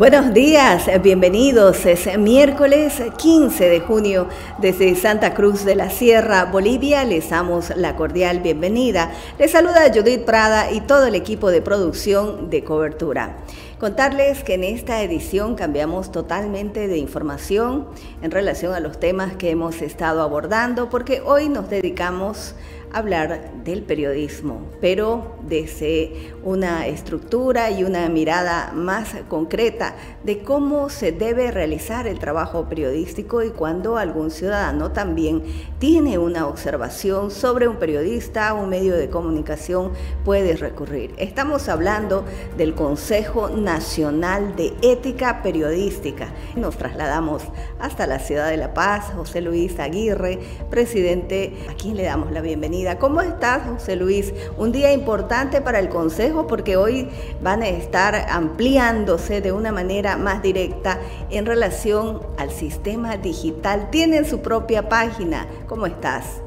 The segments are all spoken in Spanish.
Buenos días, bienvenidos. Es miércoles 15 de junio desde Santa Cruz de la Sierra, Bolivia. Les damos la cordial bienvenida. Les saluda Judith Prada y todo el equipo de producción de cobertura. Contarles que en esta edición cambiamos totalmente de información en relación a los temas que hemos estado abordando porque hoy nos dedicamos hablar del periodismo, pero desde una estructura y una mirada más concreta de cómo se debe realizar el trabajo periodístico y cuando algún ciudadano también tiene una observación sobre un periodista un medio de comunicación puede recurrir. Estamos hablando del Consejo Nacional de Ética Periodística. Nos trasladamos hasta la ciudad de La Paz, José Luis Aguirre, presidente, a quien le damos la bienvenida ¿Cómo estás, José Luis? Un día importante para el Consejo porque hoy van a estar ampliándose de una manera más directa en relación al sistema digital. Tienen su propia página. ¿Cómo estás?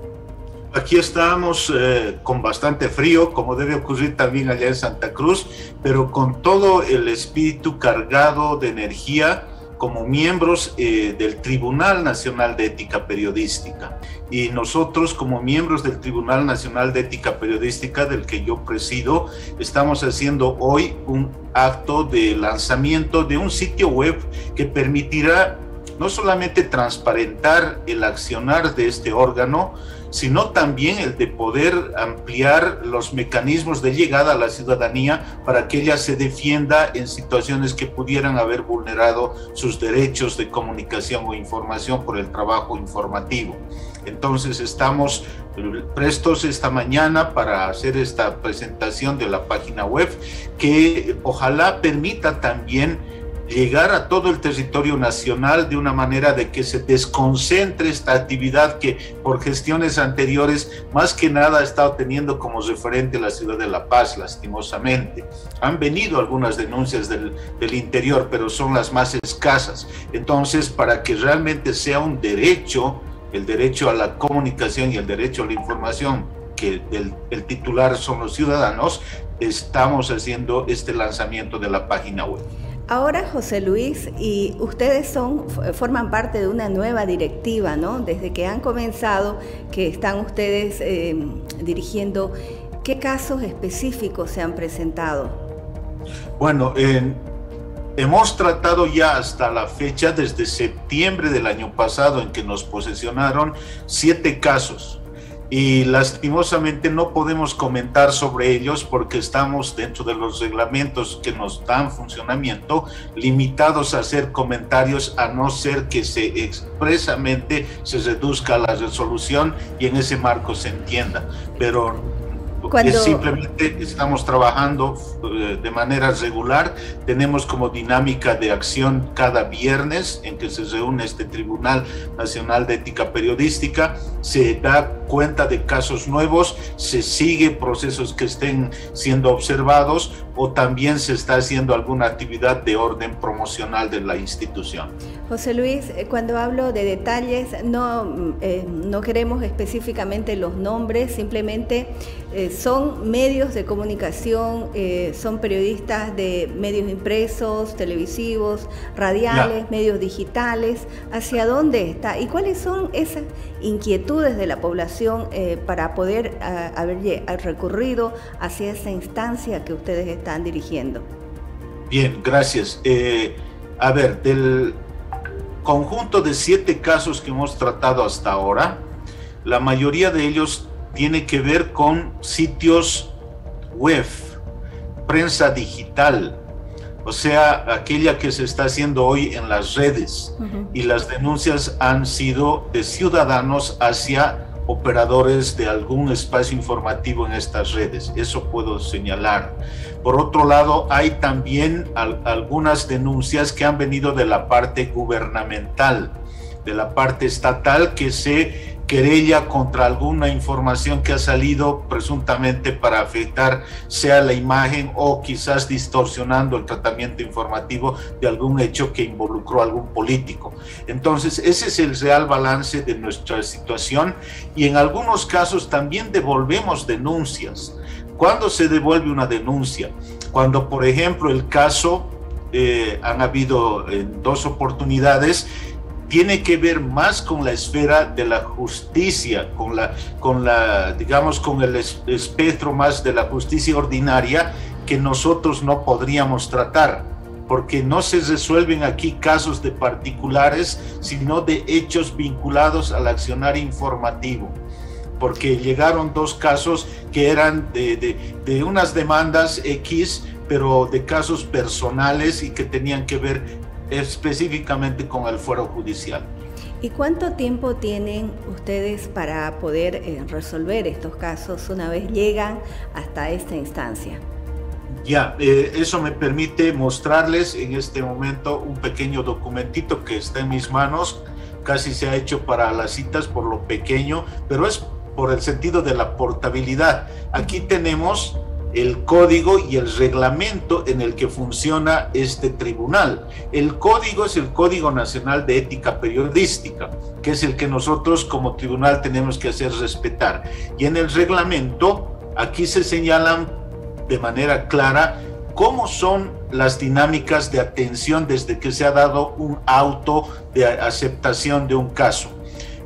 Aquí estamos eh, con bastante frío, como debe ocurrir también allá en Santa Cruz, pero con todo el espíritu cargado de energía como miembros eh, del Tribunal Nacional de Ética Periodística. Y nosotros como miembros del Tribunal Nacional de Ética Periodística, del que yo presido, estamos haciendo hoy un acto de lanzamiento de un sitio web que permitirá no solamente transparentar el accionar de este órgano, sino también el de poder ampliar los mecanismos de llegada a la ciudadanía para que ella se defienda en situaciones que pudieran haber vulnerado sus derechos de comunicación o información por el trabajo informativo. Entonces estamos prestos esta mañana para hacer esta presentación de la página web que ojalá permita también llegar a todo el territorio nacional de una manera de que se desconcentre esta actividad que por gestiones anteriores más que nada ha estado teniendo como referente la ciudad de La Paz, lastimosamente. Han venido algunas denuncias del, interior, pero son las más escasas. Entonces, para que realmente sea un derecho, el derecho a la comunicación y el derecho a la información, que el, el titular son los ciudadanos, estamos haciendo este lanzamiento de la página web. Ahora, José Luis, y ustedes son, forman parte de una nueva directiva, ¿no? Desde que han comenzado, que están ustedes eh, dirigiendo, ¿qué casos específicos se han presentado? Bueno, hemos tratado ya hasta la fecha, desde septiembre del año pasado, en que nos posesionaron siete casos y lastimosamente no podemos comentar sobre ellos porque estamos dentro de los reglamentos que nos dan funcionamiento limitados a hacer comentarios a no ser que se expresamente se reduzca la resolución y en ese marco se entienda. Pero simplemente estamos trabajando eh, de manera regular, tenemos como dinámica de acción cada viernes en que se reúne este Tribunal Nacional de Ética Periodística, se da cuenta de casos nuevos, se sigue procesos que estén siendo observados o también se está haciendo alguna actividad de orden promocional de la institución. José Luis, eh, cuando hablo de detalles, no, mm, eh, no queremos específicamente los nombres, simplemente eh, son medios de comunicación, son periodistas de medios impresos, televisivos, radiales, medios digitales. ¿Hacia dónde está? ¿Y cuáles son esas inquietudes de la población para poder haber recurrido hacia esa instancia que ustedes están dirigiendo? Bien, gracias. a ver, del, conjunto de siete casos que hemos tratado hasta ahora, la mayoría de ellos tiene que ver con sitios web, prensa digital, o sea, aquella que se está haciendo hoy en las redes. Y las denuncias han sido de ciudadanos hacia operadores de algún espacio informativo en estas redes. Eso puedo señalar. Por otro lado, hay también algunas denuncias que han venido de la parte gubernamental, de la parte estatal, que se querella contra alguna información que ha salido presuntamente para afectar sea la imagen o quizás distorsionando el tratamiento informativo de algún hecho que involucró a algún político. Entonces, ese es el real balance de nuestra situación y en algunos casos también devolvemos denuncias. ¿Cuándo se devuelve una denuncia? Cuando, por ejemplo, el caso eh, han habido en dos oportunidades, tiene que ver más con la esfera de la justicia, con la, con la digamos, con el espectro más de la justicia ordinaria que nosotros no podríamos tratar, porque no se resuelven aquí casos de particulares, sino de hechos vinculados al accionar informativo porque llegaron dos casos que eran de, de, de, unas demandas X, pero de casos personales y que tenían que ver específicamente con el fuero judicial. ¿Y cuánto tiempo tienen ustedes para poder eh, resolver estos casos una vez llegan hasta esta instancia? Ya, eh, eso me permite mostrarles en este momento un pequeño documentito que está en mis manos. Casi se ha hecho para las citas por lo pequeño, pero es por el sentido de la portabilidad. Aquí tenemos el código y el reglamento en el que funciona este tribunal. El código es el Código Nacional de Ética Periodística, que es el que nosotros como tribunal tenemos que hacer respetar. Y en el reglamento, aquí se señalan de manera clara cómo son las dinámicas de atención desde que se ha dado un auto de aceptación de un caso.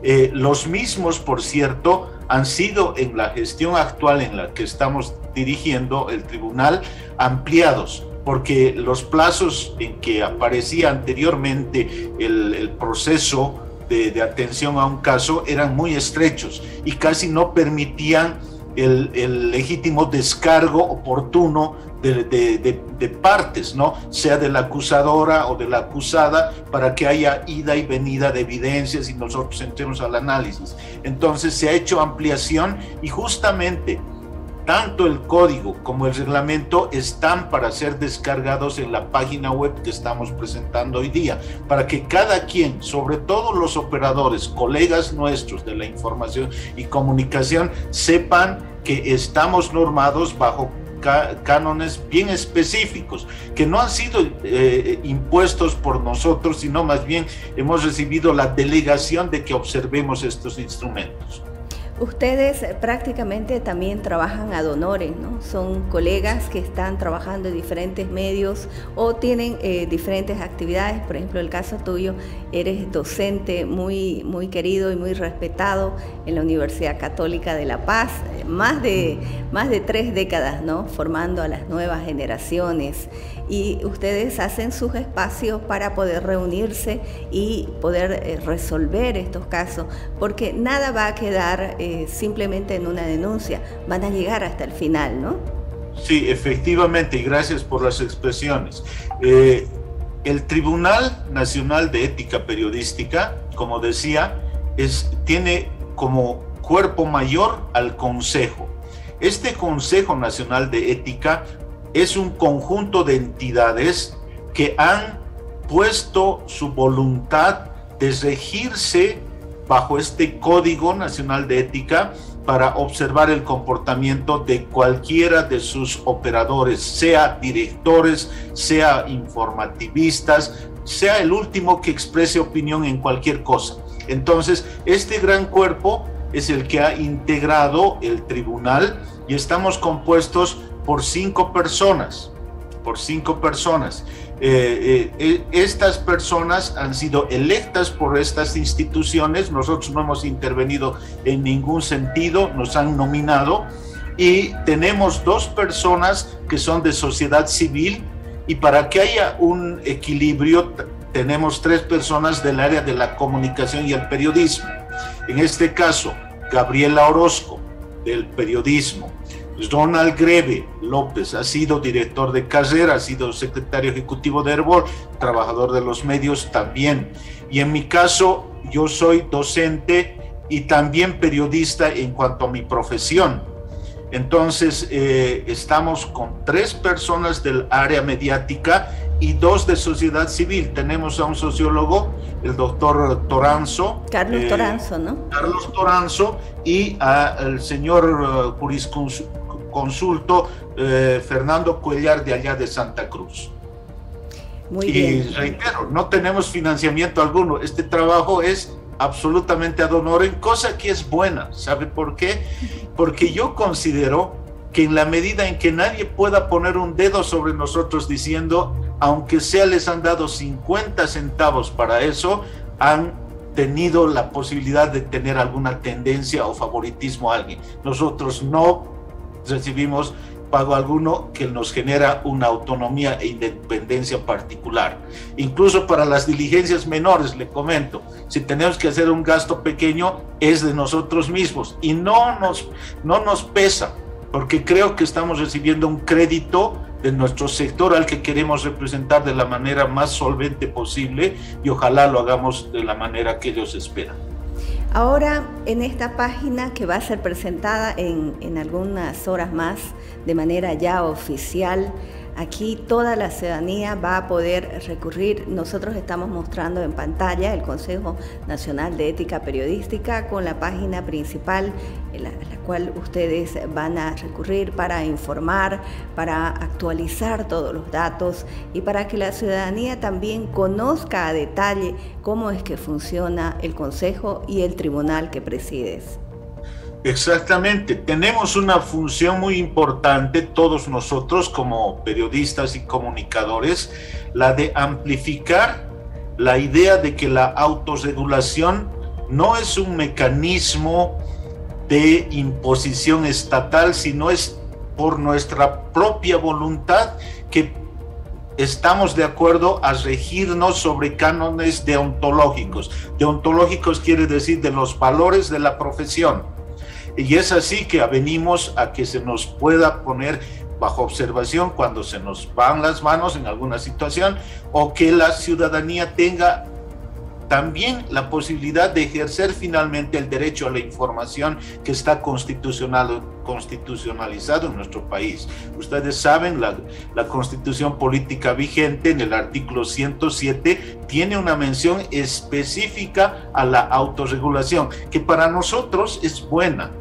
Eh, los mismos, por cierto, han sido en la gestión actual en la que estamos dirigiendo el tribunal ampliados, porque los plazos en que aparecía anteriormente el, proceso de, atención a un caso eran muy estrechos y casi no permitían el, legítimo descargo oportuno de, de, partes, ¿no? Sea de la acusadora o de la acusada, para que haya ida y venida de evidencias y nosotros entremos al análisis. Entonces se ha hecho ampliación y justamente tanto el código como el reglamento están para ser descargados en la página web que estamos presentando hoy día, para que cada quien, sobre todo los operadores, colegas nuestros de la información y comunicación, sepan que estamos normados bajo cánones bien específicos que no han sido eh, impuestos por nosotros, sino más bien hemos recibido la delegación de que observemos estos instrumentos. Ustedes prácticamente también trabajan a donores, ¿no? Son colegas que están trabajando en diferentes medios o tienen eh, diferentes actividades. Por ejemplo, el caso tuyo, eres docente muy, muy querido y muy respetado en la Universidad Católica de La Paz, más de, más de tres décadas, ¿no? Formando a las nuevas generaciones. Y ustedes hacen sus espacios para poder reunirse y poder eh, resolver estos casos, porque nada va a quedar... Eh, simplemente en una denuncia, van a llegar hasta el final, ¿no? Sí, efectivamente, y gracias por las expresiones. Eh, el Tribunal Nacional de Ética Periodística, como decía, es, tiene como cuerpo mayor al Consejo. Este Consejo Nacional de Ética es un conjunto de entidades que han puesto su voluntad de regirse bajo este Código Nacional de Ética para observar el comportamiento de cualquiera de sus operadores, sea directores, sea informativistas, sea el último que exprese opinión en cualquier cosa. Entonces, este gran cuerpo es el que ha integrado el tribunal y estamos compuestos por cinco personas, por cinco personas. Eh, eh, eh, estas personas han sido electas por estas instituciones, nosotros no hemos intervenido en ningún sentido, nos han nominado y tenemos dos personas que son de sociedad civil y para que haya un equilibrio tenemos tres personas del área de la comunicación y el periodismo. En este caso, Gabriela Orozco, del periodismo, Donald Greve López ha sido director de carrera, ha sido secretario ejecutivo de Herbol, trabajador de los medios también. Y en mi caso, yo soy docente y también periodista en cuanto a mi profesión. Entonces, eh, estamos con tres personas del área mediática y dos de sociedad civil. Tenemos a un sociólogo, el doctor Toranzo. Carlos eh, Toranzo, ¿no? Carlos Toranzo y al señor uh, consulto eh, Fernando Cuellar de allá de Santa Cruz. Muy y reitero, no tenemos financiamiento alguno. Este trabajo es absolutamente ad honorem, cosa que es buena. ¿Sabe por qué? Porque yo considero que en la medida en que nadie pueda poner un dedo sobre nosotros diciendo aunque sea les han dado 50 centavos para eso, han tenido la posibilidad de tener alguna tendencia o favoritismo a alguien. Nosotros no recibimos pago alguno que nos genera una autonomía e independencia particular. Incluso para las diligencias menores, le comento, si tenemos que hacer un gasto pequeño, es de nosotros mismos y no nos, no nos pesa, porque creo que estamos recibiendo un crédito nuestro sector al que queremos representar de la manera más solvente posible y ojalá lo hagamos de la manera que ellos esperan. Ahora, en esta página que va a ser presentada en, en algunas horas más de manera ya oficial, Aquí toda la ciudadanía va a poder recurrir. Nosotros estamos mostrando en pantalla el Consejo Nacional de Ética Periodística con la página principal, la, la cual ustedes van a recurrir para informar, para actualizar todos los datos y para que la ciudadanía también conozca a detalle cómo es que funciona el Consejo y el tribunal que presides. Exactamente, tenemos una función muy importante todos nosotros como periodistas y comunicadores, la de amplificar la idea de que la autorregulación no es un mecanismo de imposición estatal, sino es por nuestra propia voluntad que estamos de acuerdo a regirnos sobre cánones deontológicos. Deontológicos quiere decir de los valores de la profesión y es así que venimos a que se nos pueda poner bajo observación cuando se nos van las manos en alguna situación o que la ciudadanía tenga también la posibilidad de ejercer finalmente el derecho a la información que está constitucional, constitucionalizado en nuestro país. Ustedes saben, la, la constitución política vigente en el artículo 107 tiene una mención específica a la autorregulación, que para nosotros es buena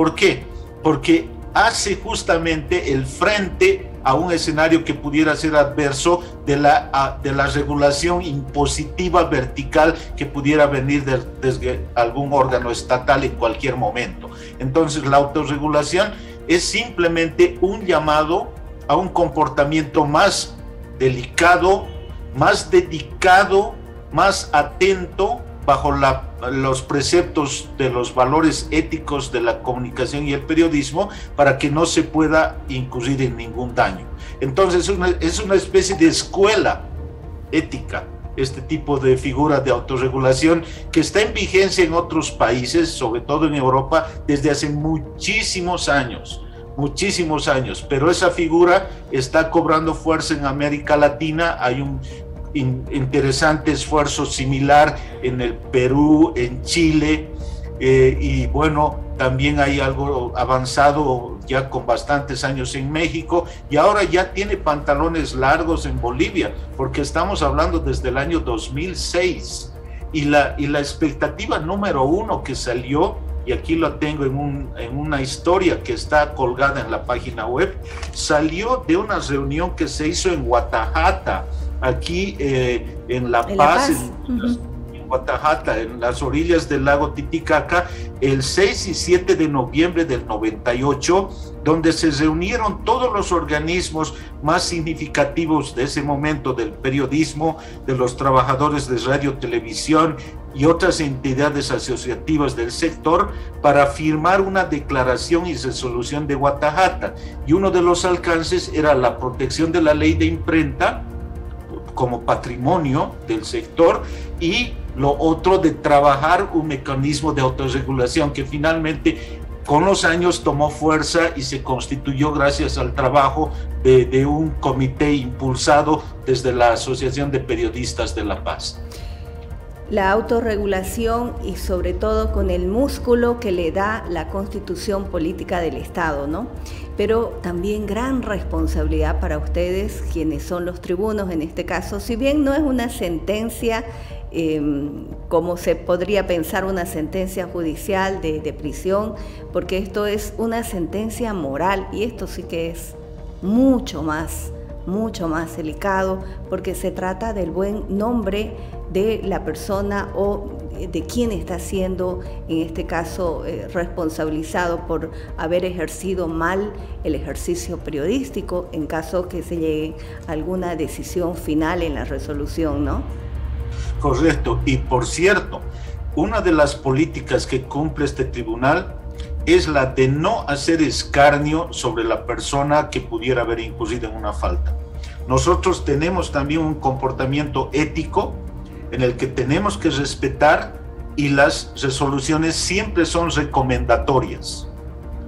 ¿Por qué? Porque hace justamente el frente a un escenario que pudiera ser adverso de la, de la regulación impositiva vertical que pudiera venir desde algún órgano estatal en cualquier momento. Entonces la autorregulación es simplemente un llamado a un comportamiento más delicado, más dedicado, más atento bajo los preceptos de los valores éticos de la comunicación y el periodismo para que no se pueda incurrir en ningún daño. Entonces es una especie de escuela ética este tipo de figura de autorregulación que está en vigencia en otros países, sobre todo en Europa, desde hace muchísimos años muchísimos años, pero esa figura está cobrando fuerza en América Latina. Hay un interesante esfuerzo similar en el Perú, en Chile, eh, y bueno, también hay algo avanzado ya con bastantes años en México y ahora ya tiene pantalones largos en Bolivia, porque estamos hablando desde el año 2006 y la, y la expectativa número uno que salió, y aquí lo tengo en, un, en una historia que está colgada en la página web, salió de una reunión que se hizo en Guatajata, aquí eh, en La Paz, En, Guatajata, en las orillas del lago Titicaca, el 6 y 7 de noviembre del 98, donde se reunieron todos los organismos más significativos de ese momento del periodismo, de los trabajadores de radio, televisión y otras entidades asociativas del sector para firmar una declaración y resolución de Guatajata. Y uno de los alcances era la protección de la ley de imprenta, como patrimonio del sector y lo otro de trabajar un mecanismo de autorregulación que finalmente con los años tomó fuerza y se constituyó gracias al trabajo de, de, un comité impulsado desde la Asociación de Periodistas de La Paz. La autorregulación y sobre todo con el músculo que le da la constitución política del Estado, ¿no? pero también gran responsabilidad para ustedes, quienes son los tribunos en este caso. Si bien no es una sentencia, em, como se podría pensar una sentencia judicial de, de prisión, porque esto es una sentencia moral y esto sí que es mucho más, mucho más delicado, porque se trata del buen nombre de la persona o de quién está siendo, en este caso, eh, responsabilizado por haber ejercido mal el ejercicio periodístico en caso que se llegue a alguna decisión final en la resolución, ¿no? Correcto. Y por cierto, una de las políticas que cumple este tribunal es la de no hacer escarnio sobre la persona que pudiera haber incurrido en una falta. Nosotros tenemos también un comportamiento ético en el que tenemos que respetar y las resoluciones siempre son recomendatorias.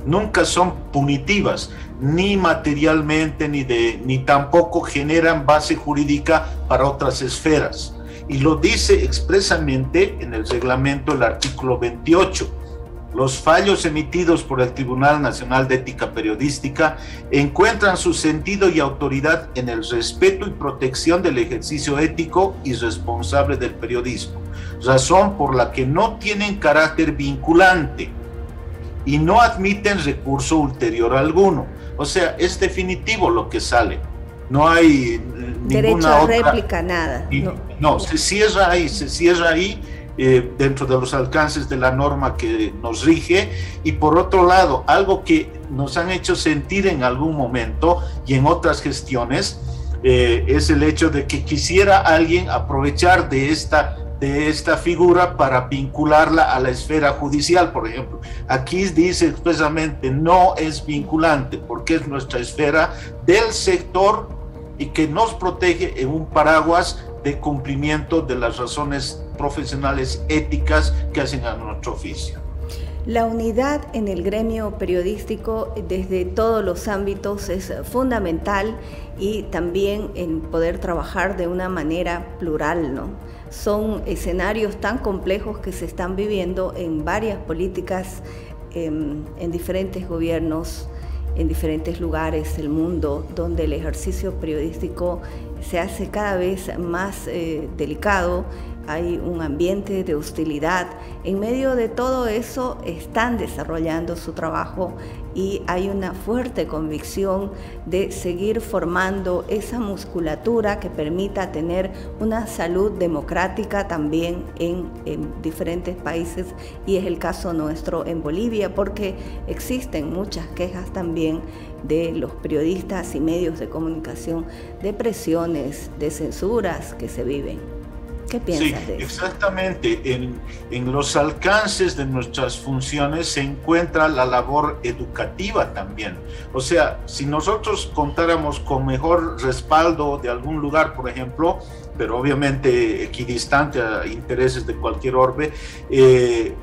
Nunca son punitivas, ni materialmente, ni, de, ni tampoco generan base jurídica para otras esferas. Y lo dice expresamente en el reglamento el artículo 28 los fallos emitidos por el Tribunal Nacional de Ética Periodística encuentran su sentido y autoridad en el respeto y protección del ejercicio ético y responsable del periodismo, razón por la que no tienen carácter vinculante y no admiten recurso ulterior alguno. O sea, es definitivo lo que sale. No hay ninguna Derecho a réplica, nada. No, no, se cierra ahí, se cierra ahí eh, dentro de los alcances de la norma que nos rige y por otro lado, algo que nos han hecho sentir en algún momento y en otras gestiones eh, es el hecho de que quisiera alguien aprovechar de esta de esta figura para vincularla a la esfera judicial, por ejemplo. Aquí dice expresamente no es vinculante porque es nuestra esfera del sector y que nos protege en un paraguas de cumplimiento de las razones profesionales éticas que hacen a nuestro oficio. La unidad en el gremio periodístico desde todos los ámbitos es fundamental y también en poder trabajar de una manera plural, ¿no? Son escenarios tan complejos que se están viviendo en varias políticas, em, en diferentes gobiernos, en diferentes lugares del mundo, donde el ejercicio periodístico se hace cada vez más eh, delicado hay un ambiente de hostilidad. En medio de todo eso están desarrollando su trabajo y hay una fuerte convicción de seguir formando esa musculatura que permita tener una salud democrática también en, diferentes países y es el caso nuestro en Bolivia porque existen muchas quejas también de los periodistas y medios de comunicación de presiones, de censuras que se viven. ¿Qué piensas sí, Exactamente. En, en, los alcances de nuestras funciones se encuentra la labor educativa también. O sea, si nosotros contáramos con mejor respaldo de algún lugar, por ejemplo, pero obviamente equidistante a intereses de cualquier orbe, eh,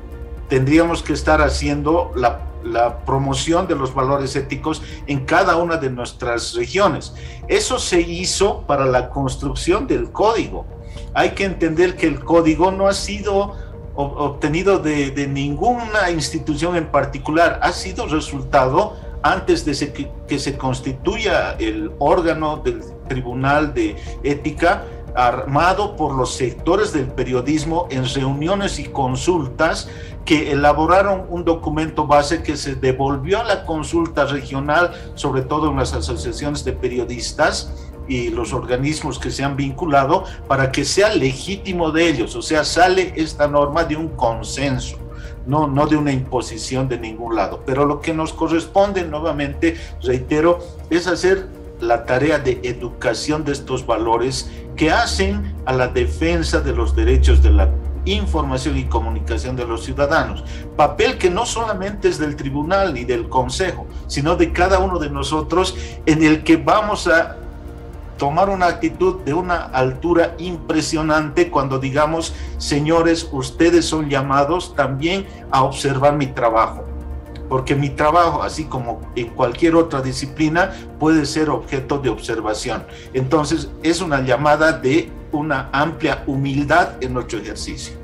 tendríamos que estar haciendo la la promoción de los valores éticos en cada una de nuestras regiones. Eso se hizo para la construcción del código hay que entender que el código no ha sido obtenido de, ninguna institución en particular, ha sido resultado antes de que, se constituya el órgano del Tribunal de Ética, armado por los sectores del periodismo en reuniones y consultas que elaboraron un documento base que se devolvió a la consulta regional, sobre todo en las asociaciones de periodistas, y los organismos que se han vinculado para que sea legítimo de ellos. O sea, sale esta norma de un consenso. No, no de una imposición de ningún lado. Pero lo que nos corresponde, nuevamente, reitero, es hacer la tarea de educación de estos valores que hacen a la defensa de los derechos de la información y comunicación de los ciudadanos. Papel que no solamente es del tribunal ni del consejo, sino de cada uno de nosotros en el que vamos a tomar una actitud de una altura impresionante cuando digamos, señores, ustedes son llamados también a observar mi trabajo. Porque mi trabajo, así como en cualquier otra disciplina, puede ser objeto de observación. Entonces, es una llamada de una amplia humildad en nuestro ejercicio.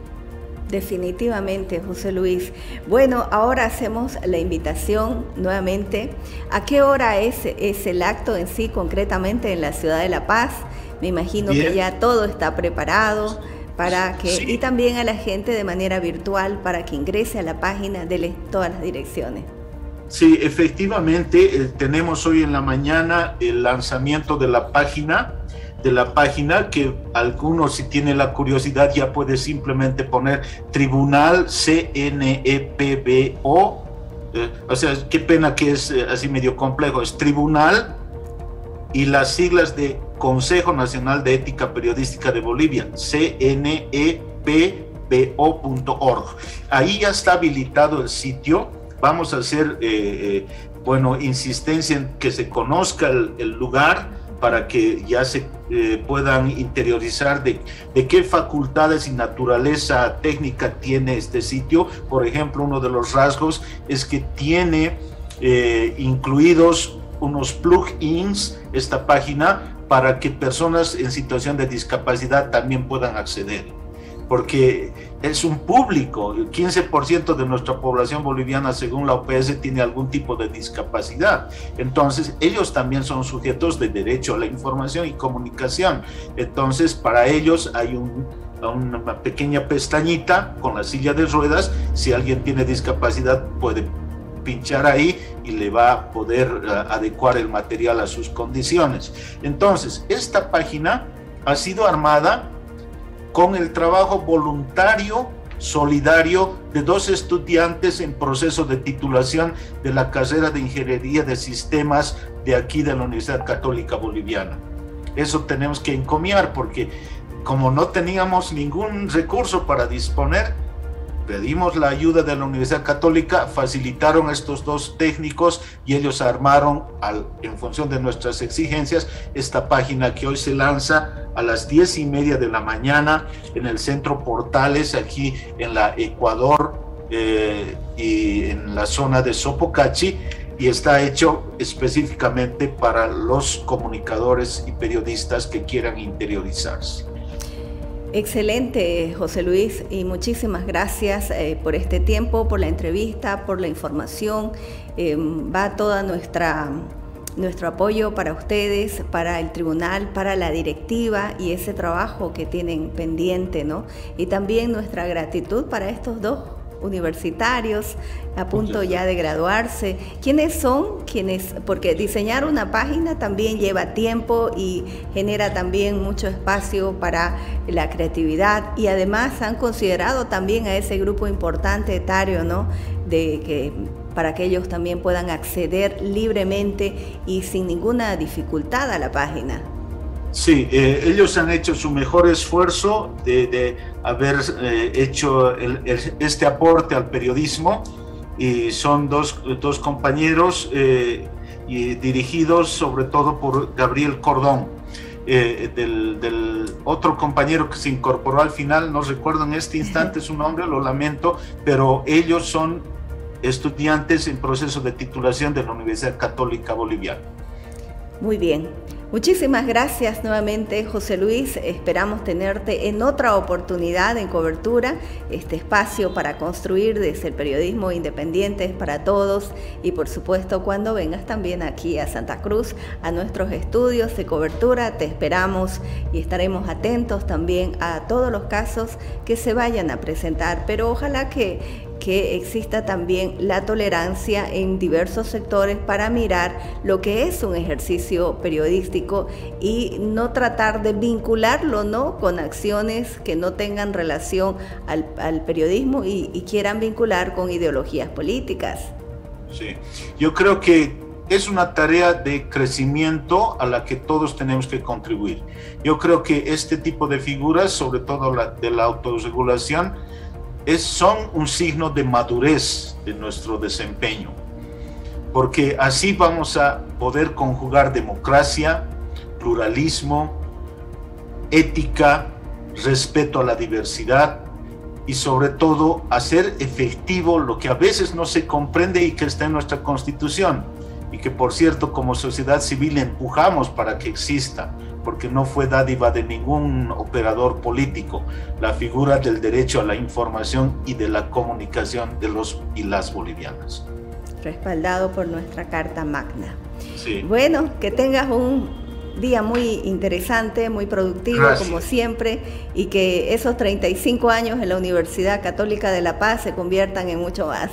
Definitivamente, José Luis. Bueno, ahora hacemos la invitación nuevamente. ¿A qué hora es, es el acto en sí concretamente en la ciudad de La Paz? Me imagino que ya todo está preparado para que y también a la gente de manera virtual para que ingrese a la página de todas las direcciones. Sí, efectivamente, eh, tenemos hoy en la mañana el lanzamiento de la página de la página que algunos si tiene la curiosidad ya puede simplemente poner Tribunal CNEPBO. Eh, o sea, qué pena que es eh, así medio complejo. Es Tribunal y las siglas de Consejo Nacional de Ética Periodística de Bolivia, CNEPBO.org. Ahí ya está habilitado el sitio. Vamos a hacer, eh, bueno, insistencia en que se conozca el lugar para que ya se eh, puedan interiorizar de, qué facultades y naturaleza técnica tiene este sitio. Por ejemplo, uno de los rasgos es que tiene eh, incluidos unos plugins esta página para que personas en situación de discapacidad también puedan acceder porque es un público, el 15% de nuestra población boliviana según la OPS tiene algún tipo de discapacidad. Entonces, ellos también son sujetos de derecho a la información y comunicación. Entonces, para ellos hay una pequeña pestañita con la silla de ruedas. Si alguien tiene discapacidad, puede pinchar ahí y le va a poder eh, adecuar el material a sus condiciones. Entonces, esta página ha sido armada con el trabajo voluntario solidario de dos estudiantes en proceso de titulación de la carrera de Ingeniería de Sistemas de aquí de la Universidad Católica Boliviana. Eso tenemos que encomiar porque como no teníamos ningún recurso para disponer, pedimos la ayuda de la Universidad Católica, facilitaron estos dos técnicos y ellos armaron, en función de nuestras exigencias, esta página que hoy se lanza a las diez y media de la mañana en el centro Portales, aquí en la Ecuador eh, y en la zona de Sopocachi, y está hecho específicamente para los comunicadores y periodistas que quieran interiorizarse. Excelente, José Luis, y muchísimas gracias eh, por este tiempo, por la entrevista, por la información. Eh, va toda nuestra nuestro apoyo para ustedes, para el tribunal, para la directiva y ese trabajo que tienen pendiente, ¿no? Y también nuestra gratitud para estos dos universitarios a punto ya de graduarse. ¿Quiénes son? quienes Porque diseñar una página también lleva tiempo y genera también mucho espacio para la creatividad y además han considerado también a ese grupo importante etario, ¿no? De que para que ellos también puedan acceder libremente y sin ninguna dificultad a la página. Sí, eh, ellos han hecho su mejor esfuerzo de, haber eh, hecho este aporte al periodismo y son dos, dos compañeros eh, y dirigidos sobre todo por Gabriel Cordón. del, del, otro compañero que se incorporó al final, no recuerdo en este instante su nombre, lo lamento, pero ellos son estudiantes en proceso de titulación de la Universidad Católica Boliviana. Muy bien. Muchísimas gracias nuevamente, José Luis. Esperamos tenerte en otra oportunidad en cobertura, este espacio para construir desde el periodismo independiente para todos y por supuesto cuando vengas también aquí a Santa Cruz a nuestros estudios de cobertura, te esperamos y estaremos atentos también a todos los casos que se vayan a presentar, pero ojalá que que exista también la tolerancia en diversos sectores para mirar lo que es un ejercicio periodístico y no tratar de vincularlo ¿no? con acciones que no tengan relación al, periodismo y, y quieran vincular con ideologías políticas. Sí, yo creo que es una tarea de crecimiento a la que todos tenemos que contribuir. Yo creo que este tipo de figuras, sobre todo la de la autorregulación, son un signo de madurez de nuestro desempeño, porque así vamos a poder conjugar democracia, pluralismo, ética, respeto a la diversidad y sobre todo hacer efectivo lo que a veces no se comprende y que está en nuestra constitución y que por cierto como sociedad civil empujamos para que exista porque no fue dádiva de ningún operador político, la figura del derecho a la información y de la comunicación de los y las bolivianas. Respaldado por nuestra Carta Magna. Sí. Bueno, que tengas un día muy interesante, muy productivo como siempre y que esos 35 años en la Universidad Católica de La Paz se conviertan en mucho más.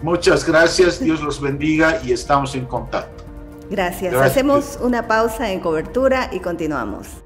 Muchas gracias, Dios los bendiga y estamos en contacto. Gracias. Hacemos una pausa en cobertura y continuamos.